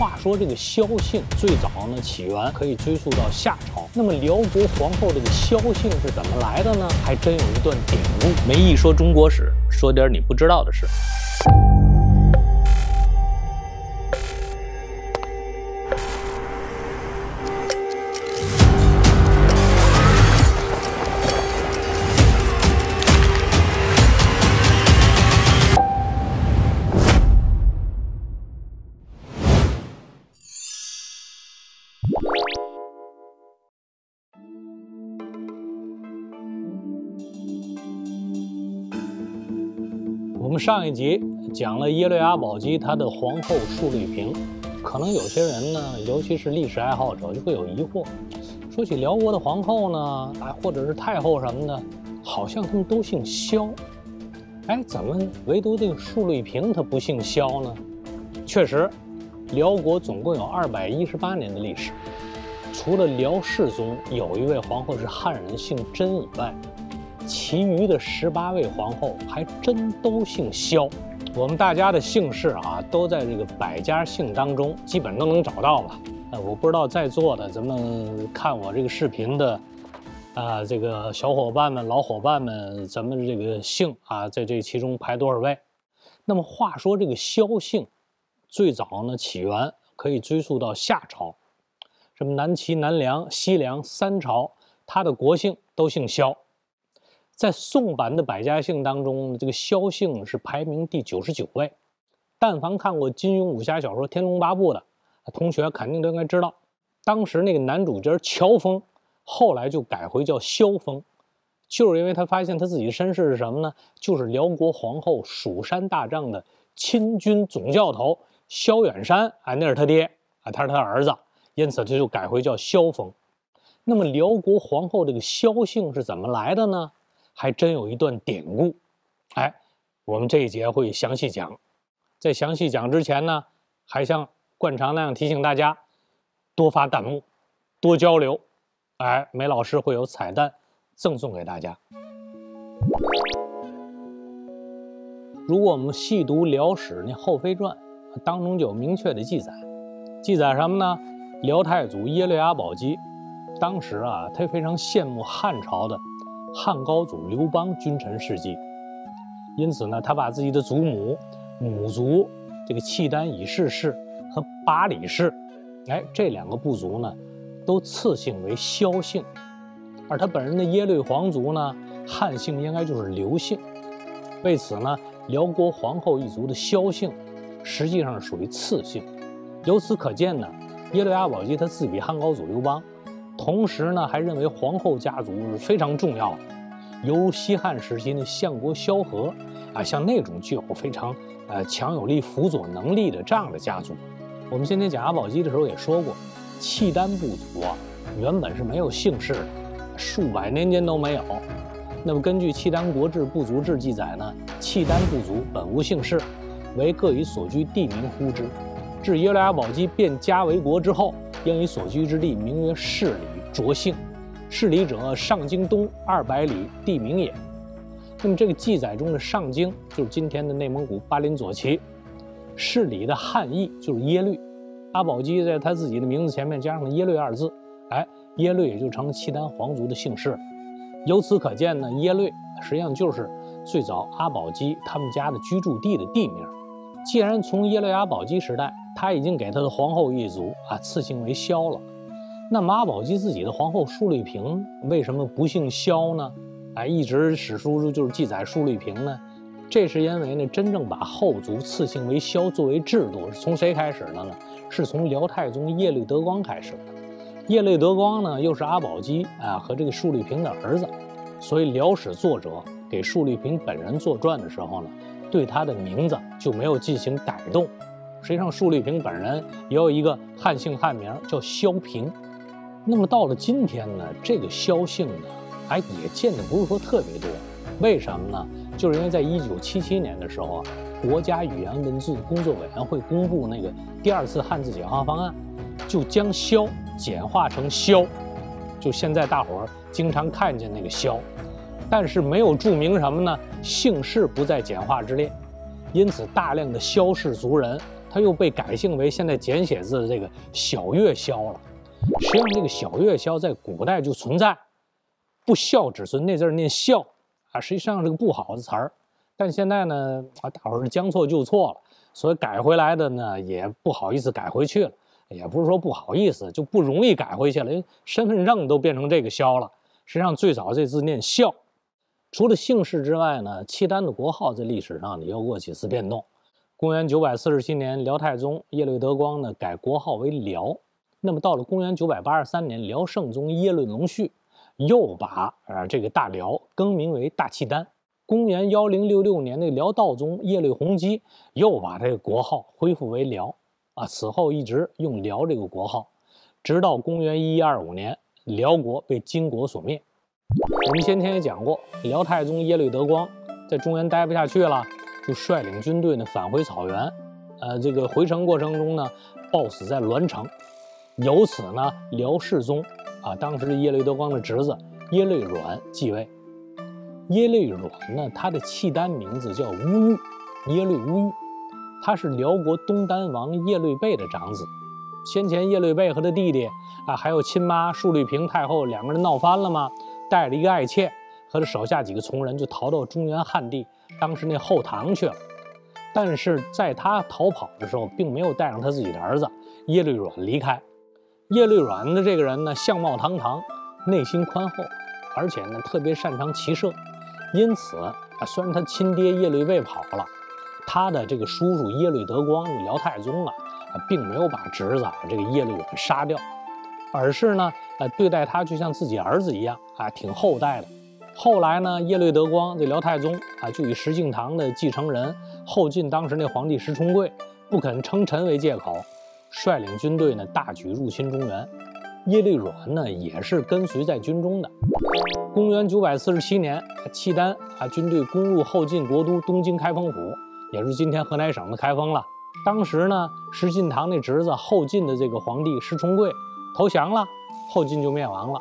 话说这个萧姓最早呢起源可以追溯到夏朝。那么辽国皇后这个萧姓是怎么来的呢？还真有一段典故。没一说中国史，说点你不知道的事。我们上一集讲了耶律阿保机他的皇后述律平，可能有些人呢，尤其是历史爱好者就会有疑惑，说起辽国的皇后呢，啊，或者是太后什么的，好像他们都姓萧，哎，怎么唯独这个述律平她不姓萧呢？确实，辽国总共有二百一十八年的历史，除了辽世宗有一位皇后是汉人，姓甄以外。其余的十八位皇后还真都姓萧，我们大家的姓氏啊，都在这个百家姓当中，基本都能找到吧？呃，我不知道在座的咱们看我这个视频的，啊，这个小伙伴们、老伙伴们，咱们这个姓啊，在这其中排多少位？那么话说这个萧姓，最早呢起源可以追溯到夏朝，什么南齐、南梁、西凉三朝，他的国姓都姓萧。在宋版的百家姓当中，这个萧姓是排名第九十九位。但凡看过金庸武侠小说《天龙八部》的同学，肯定都应该知道，当时那个男主角乔峰，后来就改回叫萧峰，就是因为他发现他自己身世是什么呢？就是辽国皇后蜀山大帐的亲军总教头萧远山，哎，那是他爹啊，他是他儿子，因此他就改回叫萧峰。那么辽国皇后这个萧姓是怎么来的呢？还真有一段典故，哎，我们这一节会详细讲。在详细讲之前呢，还像惯常那样提醒大家，多发弹幕，多交流。哎，梅老师会有彩蛋赠送给大家。如果我们细读《辽史》那《后妃传》，当中就有明确的记载，记载什么呢？辽太祖耶律阿保机，当时啊，他非常羡慕汉朝的。汉高祖刘邦君臣事迹，因此呢，他把自己的祖母、母族这个契丹以氏氏和八里氏，哎，这两个部族呢，都赐姓为萧姓，而他本人的耶律皇族呢，汉姓应该就是刘姓。为此呢，辽国皇后一族的萧姓，实际上是属于次姓。由此可见呢，耶律阿保机他自比汉高祖刘邦。同时呢，还认为皇后家族是非常重要的，犹如西汉时期的相国萧何啊，像那种具有非常呃强有力辅佐能力的这样的家族。我们今天讲阿保机的时候也说过，契丹部族啊，原本是没有姓氏的，数百年间都没有。那么根据《契丹国志·部族志》记载呢，契丹部族本无姓氏，为各以所居地名呼之。至耶律阿保机变家为国之后。应以所居之地名曰市里，着姓。市里者，上京东二百里地名也。那么这个记载中的上京，就是今天的内蒙古巴林左旗。市里的汉译就是耶律。阿保机在他自己的名字前面加上了耶律二字，哎，耶律也就成了契丹皇族的姓氏。由此可见呢，耶律实际上就是最早阿保机他们家的居住地的地名。既然从耶律阿保机时代，他已经给他的皇后一族啊赐姓为萧了，那么阿保机自己的皇后述律平为什么不姓萧呢？哎，一直史书就是记载述律平呢，这是因为呢，真正把后族赐姓为萧作为制度是从谁开始的呢？是从辽太宗耶律德光开始的。耶律德光呢，又是阿保机啊和这个述律平的儿子，所以辽史作者给述律平本人作传的时候呢。对他的名字就没有进行改动。实际上，述律平本人也有一个汉姓汉名，叫萧平。那么到了今天呢，这个萧姓呢，哎，也见的不是说特别多。为什么呢？就是因为在一九七七年的时候啊，国家语言文字工作委员会公布那个第二次汉字简化方案，就将萧简化成萧，就现在大伙儿经常看见那个萧。但是没有注明什么呢？姓氏不在简化之列，因此大量的萧氏族人，他又被改姓为现在简写字的这个小月萧了。实际上，这个小月萧在古代就存在，不孝子孙那字念孝啊，实际上是个不好的词儿。但现在呢，啊，大伙儿是将错就错了，所以改回来的呢，也不好意思改回去了。也不是说不好意思，就不容易改回去了，因为身份证都变成这个萧了。实际上，最早这字念孝。除了姓氏之外呢，契丹的国号在历史上也有过几次变动。公元九百四十七年，辽太宗耶律德光呢改国号为辽。那么到了公元九百八十三年，辽圣宗耶律隆绪又把呃这个大辽更名为大契丹。公元幺零六六年，那辽道宗耶律洪基又把这个国号恢复为辽。啊，此后一直用辽这个国号，直到公元一一二五年，辽国被金国所灭。我们先前也讲过，辽太宗耶律德光在中原待不下去了，就率领军队呢返回草原。呃，这个回程过程中呢，暴死在栾城。由此呢，辽世宗啊，当时的耶律德光的侄子耶律阮继位。耶律阮呢，他的契丹名字叫乌玉，耶律乌玉。他是辽国东丹王耶律倍的长子。先前耶律倍和他弟弟啊，还有亲妈述律平太后两个人闹翻了吗？带着一个爱妾和他手下几个从人就逃到中原汉地，当时那后唐去了。但是在他逃跑的时候，并没有带上他自己的儿子耶律阮离开。耶律阮的这个人呢，相貌堂堂，内心宽厚，而且呢特别擅长骑射。因此啊，虽然他亲爹耶律倍跑了。他的这个叔叔耶律德光，辽太宗啊，并没有把侄子这个耶律阮杀掉，而是呢，呃，对待他就像自己儿子一样啊，挺厚待的。后来呢，耶律德光这辽太宗啊，就以石敬瑭的继承人后晋当时那皇帝石重贵不肯称臣为借口，率领军队呢大举入侵中原。耶律阮呢也是跟随在军中的。公元九百四十七年，契丹啊军队攻入后晋国都东京开封府。也是今天河南省的开封了。当时呢，石敬瑭那侄子后晋的这个皇帝石重贵投降了，后晋就灭亡了。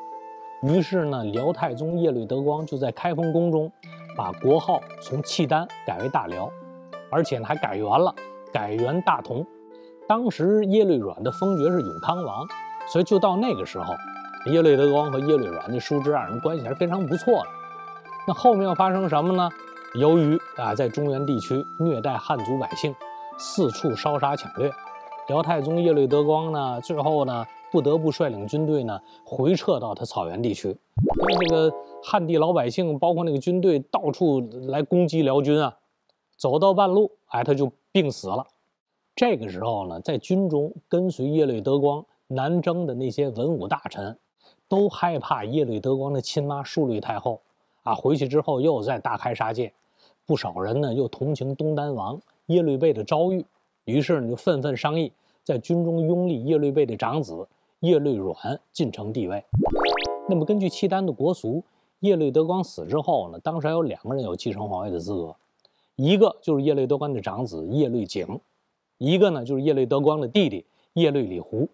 于是呢，辽太宗耶律德光就在开封宫中把国号从契丹改为大辽，而且呢还改元了，改元大同。当时耶律阮的封爵是永康王，所以就到那个时候，耶律德光和耶律阮的叔侄二人关系还是非常不错的。那后面又发生什么呢？由于啊，在中原地区虐待汉族百姓，四处烧杀抢掠，辽太宗耶律德光呢，最后呢，不得不率领军队呢回撤到他草原地区，因为这个汉地老百姓，包括那个军队，到处来攻击辽军啊，走到半路，哎，他就病死了。这个时候呢，在军中跟随耶律德光南征的那些文武大臣，都害怕耶律德光的亲妈淑律太后啊，回去之后又再大开杀戒。不少人呢又同情东丹王耶律倍的遭遇，于是呢就纷纷商议，在军中拥立耶律倍的长子耶律阮进城帝位。那么根据契丹的国俗，耶律德光死之后呢，当时还有两个人有继承皇位的资格，一个就是耶律德光的长子耶律景，一个呢就是耶律德光的弟弟耶律李胡。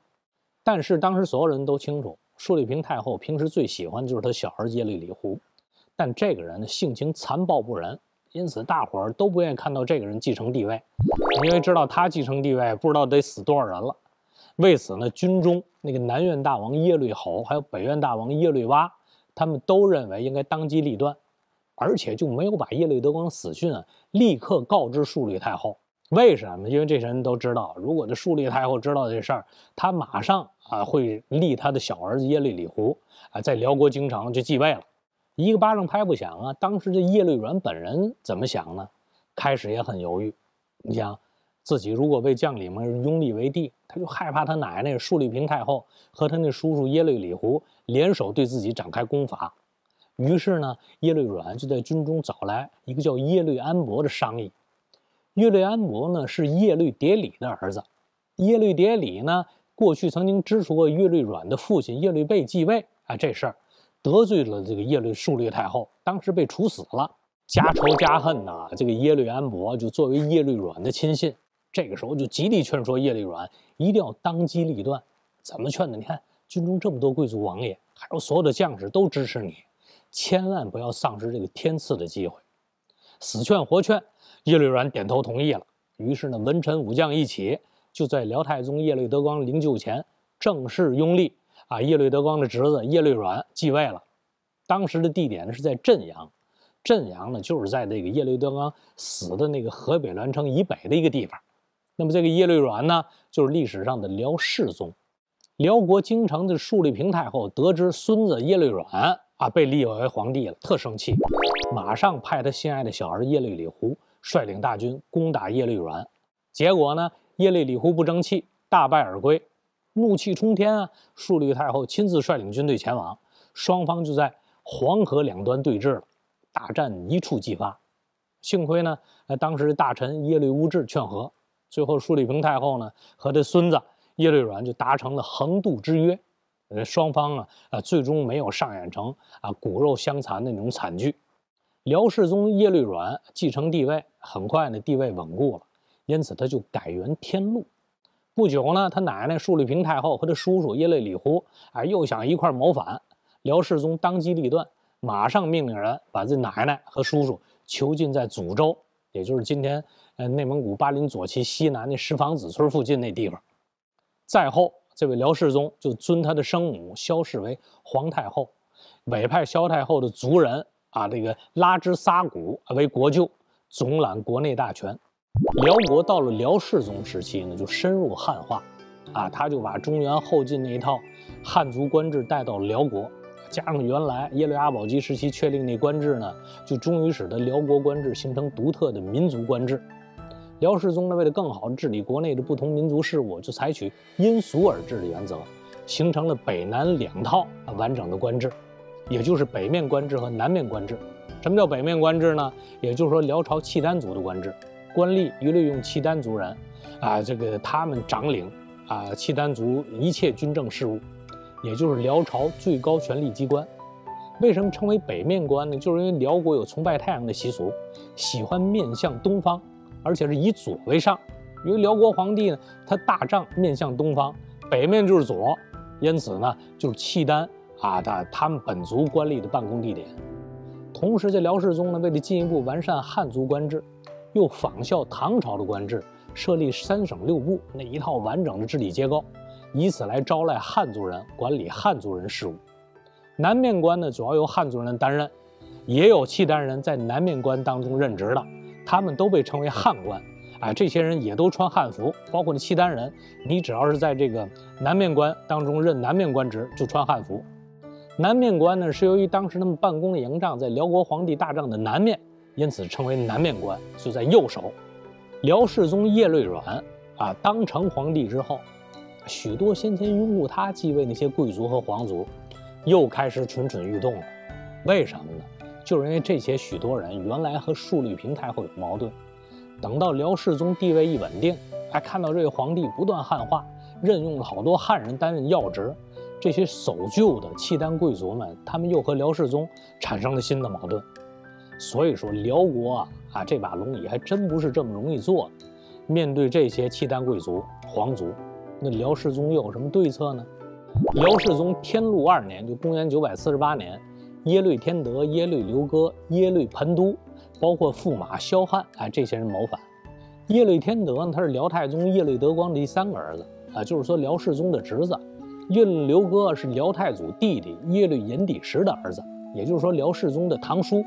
但是当时所有人都清楚，述律平太后平时最喜欢的就是他小儿子耶律李胡，但这个人呢性情残暴不仁。因此，大伙儿都不愿意看到这个人继承帝位，因为知道他继承帝位，不知道得死多少人了。为此呢，军中那个南院大王耶律吼，还有北院大王耶律洼，他们都认为应该当机立断，而且就没有把耶律德光死讯啊立刻告知述律太后。为什么？因为这些人都知道，如果这述律太后知道这事儿，他马上啊会立他的小儿子耶律李胡啊在辽国京城就继位了。一个巴掌拍不响啊！当时这耶律阮本人怎么想呢？开始也很犹豫。你想，自己如果被将领们拥立为帝，他就害怕他奶奶述律平太后和他那叔叔耶律李胡联手对自己展开攻伐。于是呢，耶律阮就在军中找来一个叫耶律安伯的商议。耶律安伯呢是耶律迭里的儿子。耶律迭里呢过去曾经支持过耶律阮的父亲耶律倍继位啊，这事儿。得罪了这个耶律述律太后，当时被处死了。家仇家恨呐，这个耶律安伯就作为耶律阮的亲信，这个时候就极力劝说耶律阮一定要当机立断。怎么劝的？你看军中这么多贵族王爷，还有所有的将士都支持你，千万不要丧失这个天赐的机会。死劝活劝，耶律阮点头同意了。于是呢，文臣武将一起就在辽太宗耶律德光灵柩前正式拥立啊，耶律德光的侄子耶律阮继位了。当时的地点是在镇阳，镇阳呢就是在那个耶律德光死的那个河北栾城以北的一个地方。那么这个耶律阮呢，就是历史上的辽世宗。辽国京城的述律平太后得知孙子耶律阮啊被立为皇帝了，特生气，马上派他心爱的小儿耶律李胡率领大军攻打耶律阮。结果呢，耶律李胡不争气，大败而归，怒气冲天啊！述律太后亲自率领军队前往，双方就在黄河两端对峙了，大战一触即发。幸亏呢，当时大臣耶律乌质劝和，最后述律平太后呢和他孙子。耶律阮就达成了横渡之约，呃，双方啊啊最终没有上演成啊骨肉相残的那种惨剧。辽世宗耶律阮继承帝位，很快呢地位稳固了，因此他就改元天禄。不久呢，他奶奶述律平太后和他叔叔耶律李胡啊又想一块谋反，辽世宗当机立断，马上命令人把这奶奶和叔叔囚禁在祖州，也就是今天呃内蒙古巴林左旗西南的石坊子村附近那地方。再后，这位辽世宗就尊他的生母萧氏为皇太后，委派萧太后的族人啊，这个拉之撒古为国舅，总揽国内大权。辽国到了辽世宗时期呢，就深入汉化，啊，他就把中原后晋那一套汉族官制带到辽国，加上原来耶律阿保机时期确定那官制呢，就终于使得辽国官制形成独特的民族官制。辽世宗呢，为了更好治理国内的不同民族事务，就采取因俗而治的原则，形成了北南两套完整的官制，也就是北面官制和南面官制。什么叫北面官制呢？也就是说辽朝契丹族的官制，官吏一律用契丹族人，啊，这个他们掌领啊契丹族一切军政事务，也就是辽朝最高权力机关。为什么称为北面官呢？就是因为辽国有崇拜太阳的习俗，喜欢面向东方。而且是以左为上，因为辽国皇帝呢，他大帐面向东方，北面就是左，因此呢，就是契丹啊，的他们本族官吏的办公地点。同时，这辽世宗呢，为了进一步完善汉族官制，又仿效唐朝的官制，设立三省六部那一套完整的治理结构，以此来招徕汉族人管理汉族人事务。南面官呢，主要由汉族人担任，也有契丹人在南面官当中任职的。他们都被称为汉官，啊，这些人也都穿汉服，包括那契丹人。你只要是在这个南面官当中任南面官职，就穿汉服。南面官呢，是由于当时他们办公的营帐在辽国皇帝大帐的南面，因此称为南面官，就在右手。辽世宗耶律阮啊，当成皇帝之后，许多先前拥护他继位那些贵族和皇族，又开始蠢蠢欲动了。为什么呢？就是因为这些许多人原来和述律平太后有矛盾，等到辽世宗地位一稳定，还看到这个皇帝不断汉化，任用了好多汉人担任要职，这些守旧的契丹贵族们，他们又和辽世宗产生了新的矛盾。所以说，辽国啊啊这把龙椅还真不是这么容易坐。面对这些契丹贵族、皇族，那辽世宗又有什么对策呢？辽世宗天禄二年，就公元九百四十八年。耶律天德、耶律刘哥、耶律盆都，包括驸马萧翰，哎，这些人谋反。耶律天德呢，他是辽太宗耶律德光的第三个儿子，啊，就是说辽世宗的侄子。耶律刘哥是辽太祖弟弟耶律延禧石的儿子，也就是说辽世宗的堂叔。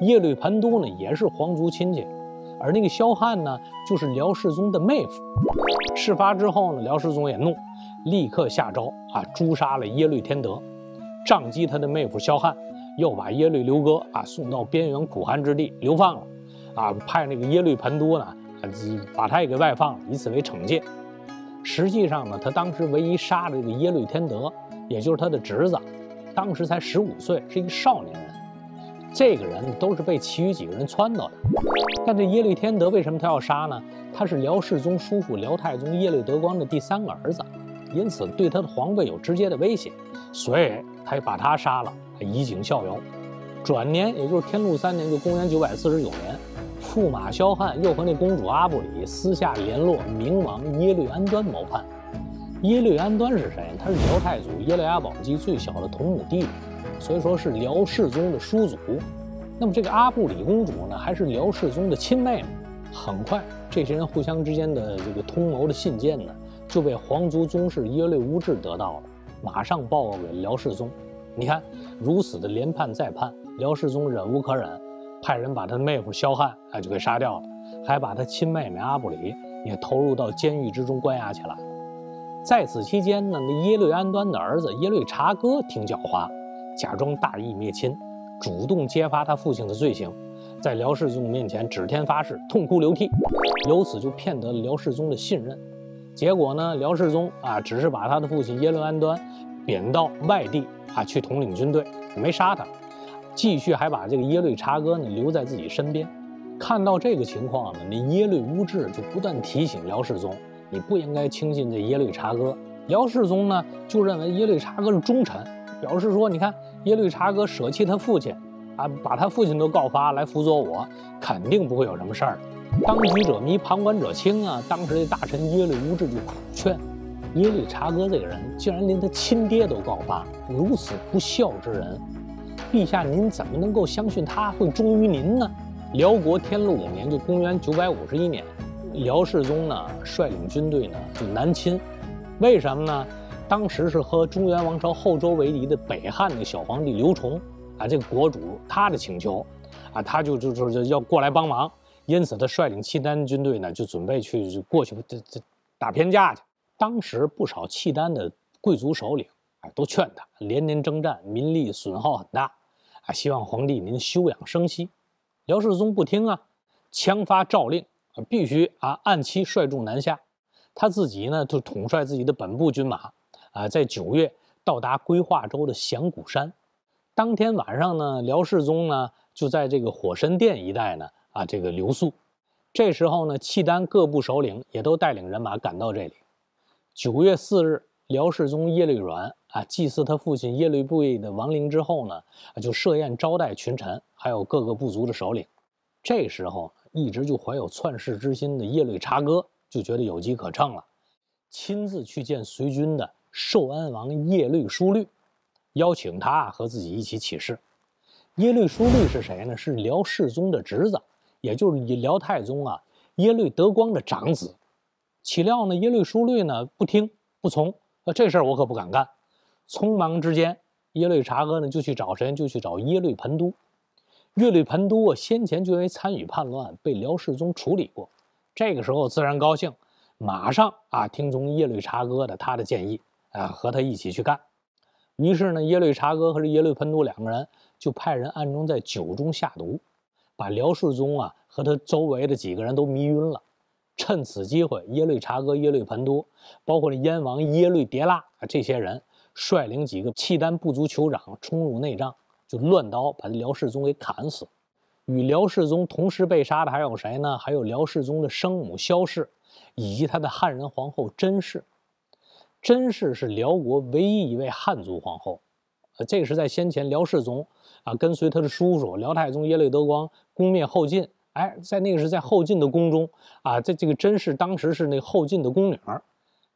耶律盆都呢，也是皇族亲戚，而那个萧翰呢，就是辽世宗的妹夫。事发之后呢，辽世宗也怒，立刻下诏啊，诛杀了耶律天德，杖击他的妹夫萧翰。又把耶律刘哥啊送到边缘苦寒之地流放了，啊，派那个耶律盆都呢，把他也给外放了，以此为惩戒。实际上呢，他当时唯一杀的这个耶律天德，也就是他的侄子，当时才十五岁，是一个少年人。这个人都是被其余几个人撺掇的。但这耶律天德为什么他要杀呢？他是辽世宗叔父辽太宗耶律德光的第三个儿子，因此对他的皇位有直接的威胁，所以他就把他杀了。以儆效尤。转年，也就是天禄三年，就公元九百四十九年，驸马萧翰又和那公主阿布里私下联络明王耶律安端谋叛。耶律安端是谁？他是辽太祖耶律阿保机最小的同母弟弟，所以说是辽世宗的叔祖。那么这个阿布里公主呢，还是辽世宗的亲妹妹。很快，这些人互相之间的这个通谋的信件呢，就被皇族宗室耶律乌质得到了，马上报告给辽世宗。你看，如此的连判再判，辽世宗忍无可忍，派人把他妹夫萧汉哎就给杀掉了，还把他亲妹妹阿布里也投入到监狱之中关押起来。在此期间呢，那耶律安端的儿子耶律察哥挺狡猾，假装大义灭亲，主动揭发他父亲的罪行，在辽世宗面前指天发誓，痛哭流涕，由此就骗得了辽世宗的信任。结果呢，辽世宗啊，只是把他的父亲耶律安端贬到外地啊去统领军队，没杀他，继续还把这个耶律察哥呢留在自己身边。看到这个情况呢，那耶律乌质就不断提醒辽世宗。你不应该轻信这耶律察哥。辽世宗呢，就认为耶律察哥是忠臣，表示说，你看耶律察哥舍弃他父亲，啊，把他父亲都告发来辅佐我，肯定不会有什么事儿。当局者迷，旁观者清啊。当时的大臣耶律乌质就苦劝耶律察哥这个人，竟然连他亲爹都告发，如此不孝之人，陛下您怎么能够相信他会忠于您呢？辽国天禄五年，就公元九百五十一年。辽世宗呢，率领军队呢就南侵，为什么呢？当时是和中原王朝后周为敌的北汉的小皇帝刘崇啊，这个国主他的请求，啊，他就就就要过来帮忙，因此他率领契丹军队呢就准备去过去这这打偏架去。当时不少契丹的贵族首领啊都劝他，连年征战，民力损耗很大，啊，希望皇帝您休养生息。辽世宗不听啊，强发诏令。必须啊，按期率众南下。他自己呢，就统帅自己的本部军马，啊，在九月到达归化州的响谷山。当天晚上呢，辽世宗呢就在这个火神殿一带呢，啊，这个留宿。这时候呢，契丹各部首领也都带领人马赶到这里。九月四日，辽世宗耶律阮啊，祭祀他父亲耶律倍的亡灵之后呢，就设宴招待群臣，还有各个部族的首领。这时候。一直就怀有篡世之心的耶律察哥就觉得有机可乘了，亲自去见随军的寿安王耶律书律，邀请他和自己一起起事。耶律书律是谁呢？是辽世宗的侄子，也就是辽太宗啊耶律德光的长子。岂料呢，耶律书律呢不听不从，那这事儿我可不敢干。匆忙之间，耶律察哥呢就去找谁？就去找耶律盆都。耶律盆都，先前就因为参与叛乱被辽世宗处理过，这个时候自然高兴，马上啊听从耶律察哥的他的建议啊，和他一起去干。于是呢，耶律察哥和这耶律盆都两个人就派人暗中在酒中下毒，把辽世宗啊和他周围的几个人都迷晕了。趁此机会，耶律察哥、耶律盆都，包括那燕王耶律迭腊啊这些人，率领几个契丹部族酋长冲入内帐。就乱刀把辽世宗给砍死，与辽世宗同时被杀的还有谁呢？还有辽世宗的生母萧氏，以及他的汉人皇后甄氏。甄氏是辽国唯一一位汉族皇后，呃，这个是在先前辽世宗啊跟随他的叔叔辽太宗耶律德光攻灭后晋，哎，在那个是在后晋的宫中啊，在这个甄氏当时是那后晋的宫女，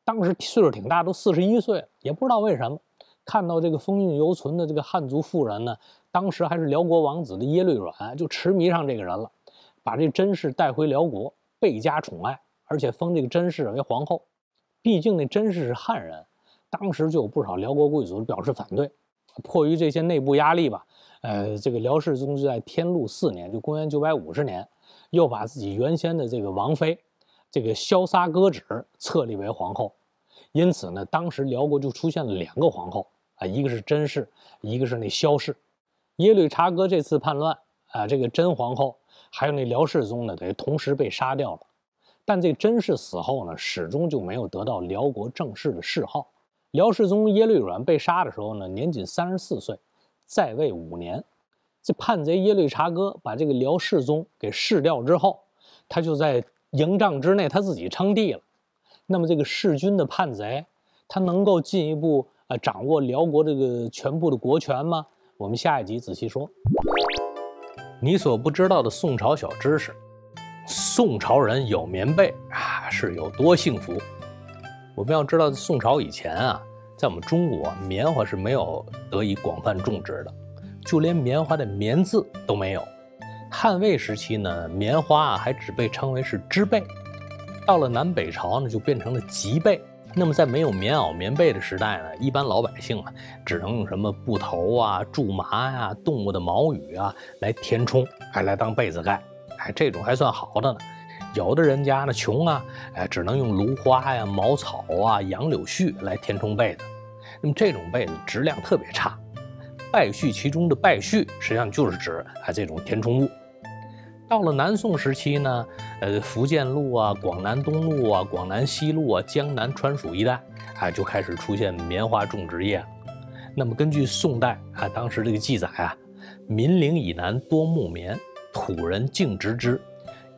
当时岁数挺大，都四十一岁了，也不知道为什么。看到这个风韵犹存的这个汉族妇人呢，当时还是辽国王子的耶律阮就痴迷上这个人了，把这甄氏带回辽国，倍加宠爱，而且封这个甄氏为皇后。毕竟那甄氏是汉人，当时就有不少辽国贵族表示反对。迫于这些内部压力吧，呃，这个辽世宗就在天禄四年，就公元九百五十年，又把自己原先的这个王妃，这个萧撒哥止册立为皇后。因此呢，当时辽国就出现了两个皇后。啊，一个是甄氏，一个是那萧氏。耶律察哥这次叛乱啊，这个甄皇后还有那辽世宗呢，等于同时被杀掉了。但这甄氏死后呢，始终就没有得到辽国正式的谥号。辽世宗耶律阮被杀的时候呢，年仅三十四岁，在位五年。这叛贼耶律察哥把这个辽世宗给弑掉之后，他就在营帐之内他自己称帝了。那么这个弑君的叛贼，他能够进一步？啊，掌握辽国这个全部的国权吗？我们下一集仔细说。你所不知道的宋朝小知识：宋朝人有棉被啊，是有多幸福？我们要知道，宋朝以前啊，在我们中国，棉花是没有得以广泛种植的，就连棉花的“棉”字都没有。汉魏时期呢，棉花啊还只被称为是织被，到了南北朝呢，就变成了吉被。那么在没有棉袄、棉被的时代呢，一般老百姓啊，只能用什么布头啊、苎麻呀、动物的毛羽啊来填充，还来当被子盖。哎，这种还算好的呢。有的人家呢穷啊，哎，只能用芦花呀、茅草啊、杨柳絮来填充被子。那么这种被子质量特别差。败絮其中的败絮，实际上就是指啊这种填充物。到了南宋时期呢，呃，福建路啊、广南东路啊、广南西路啊、江南川蜀一带，啊，就开始出现棉花种植业。那么根据宋代啊当时这个记载啊，民陵以南多木棉，土人敬植之，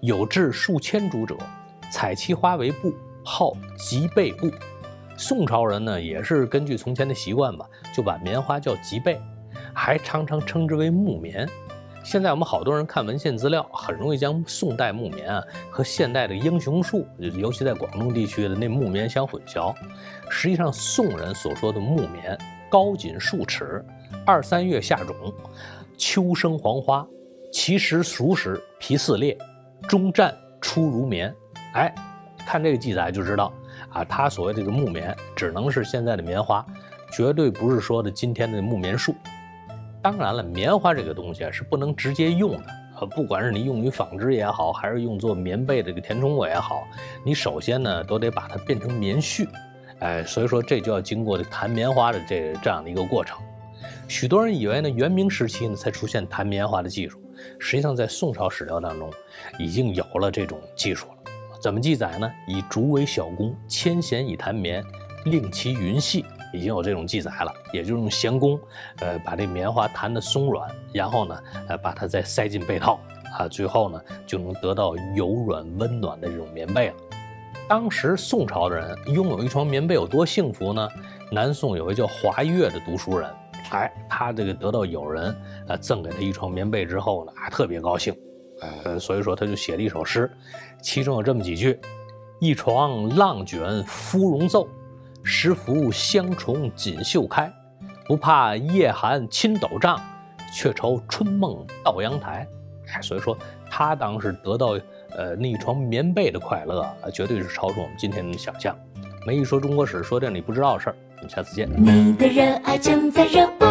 有至数千株者，采其花为布，号吉被布。宋朝人呢也是根据从前的习惯吧，就把棉花叫吉被，还常常称之为木棉。现在我们好多人看文献资料，很容易将宋代木棉啊和现代的英雄树，尤其在广东地区的那木棉相混淆。实际上，宋人所说的木棉高仅数尺，二三月下种，秋生黄花，其实熟时皮似裂，中绽出如棉。哎，看这个记载就知道啊，他所谓这个木棉只能是现在的棉花，绝对不是说的今天的木棉树。当然了，棉花这个东西啊是不能直接用的，不管是你用于纺织也好，还是用作棉被的这个填充物也好，你首先呢都得把它变成棉絮，哎，所以说这就要经过弹棉花的这这样的一个过程。许多人以为呢元明时期呢才出现弹棉花的技术，实际上在宋朝史料当中已经有了这种技术了。怎么记载呢？以竹为小弓，牵弦以弹棉，令其匀细。已经有这种记载了，也就是用弦弓，呃，把这棉花弹得松软，然后呢，呃，把它再塞进被套，啊，最后呢，就能得到柔软温暖的这种棉被了。当时宋朝的人拥有一床棉被有多幸福呢？南宋有位叫华岳的读书人，哎，他这个得到友人呃赠给他一床棉被之后呢，还特别高兴，呃，所以说他就写了一首诗，其中有这么几句：一床浪卷芙蓉奏。十幅香重锦绣开，不怕夜寒侵斗帐，却愁春梦到阳台。哎，所以说他当时得到呃那一床棉被的快乐，绝对是超出我们今天的想象。没一说中国史，说点你不知道的事儿。我们下次见。你的热爱正在热播。